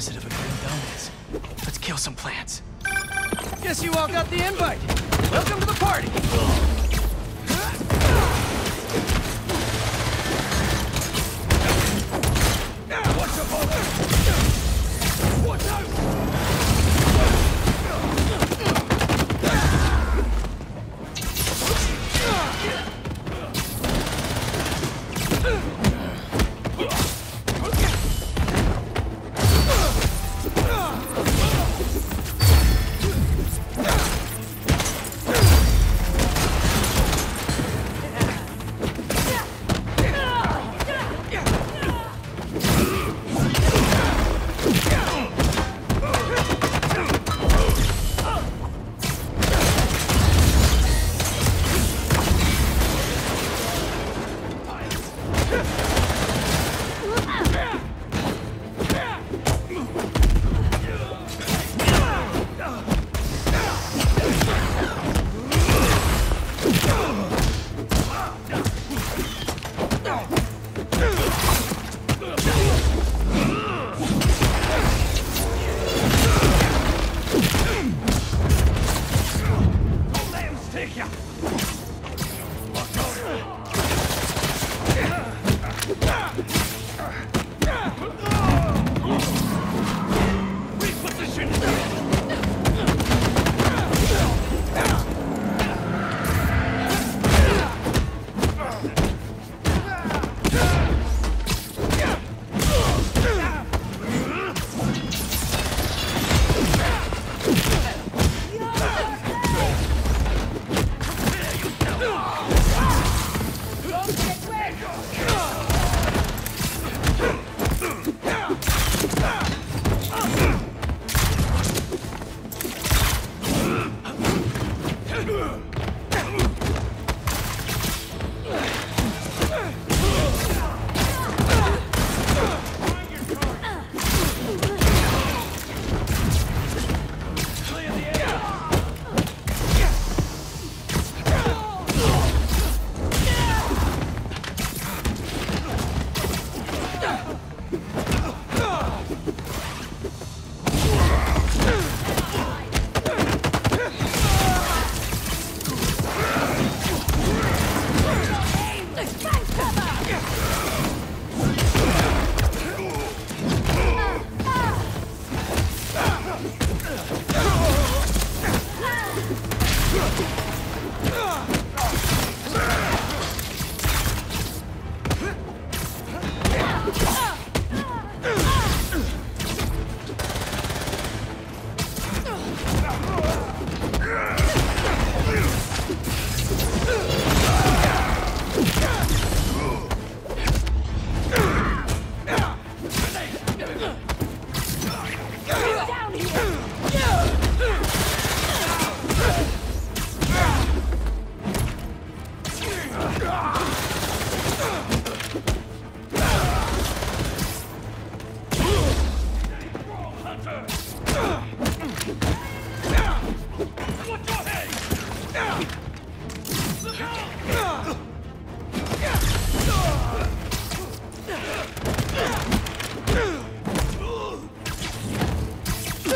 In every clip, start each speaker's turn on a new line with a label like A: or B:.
A: opposite of a is. Let's kill some plants.
B: Guess you all got the invite. Welcome to the party. Should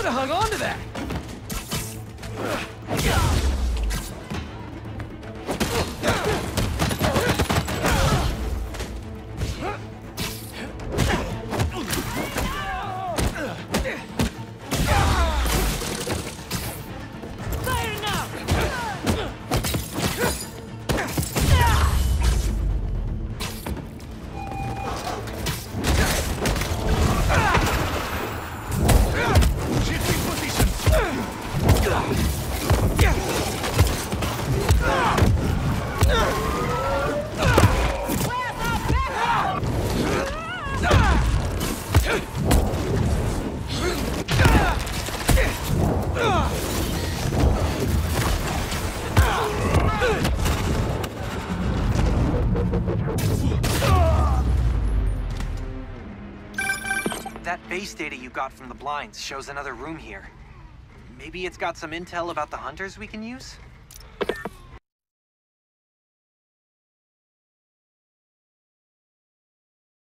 B: have hung on to that.
C: That base data you got from the blinds shows another room here. Maybe it's got some intel about the hunters we can use?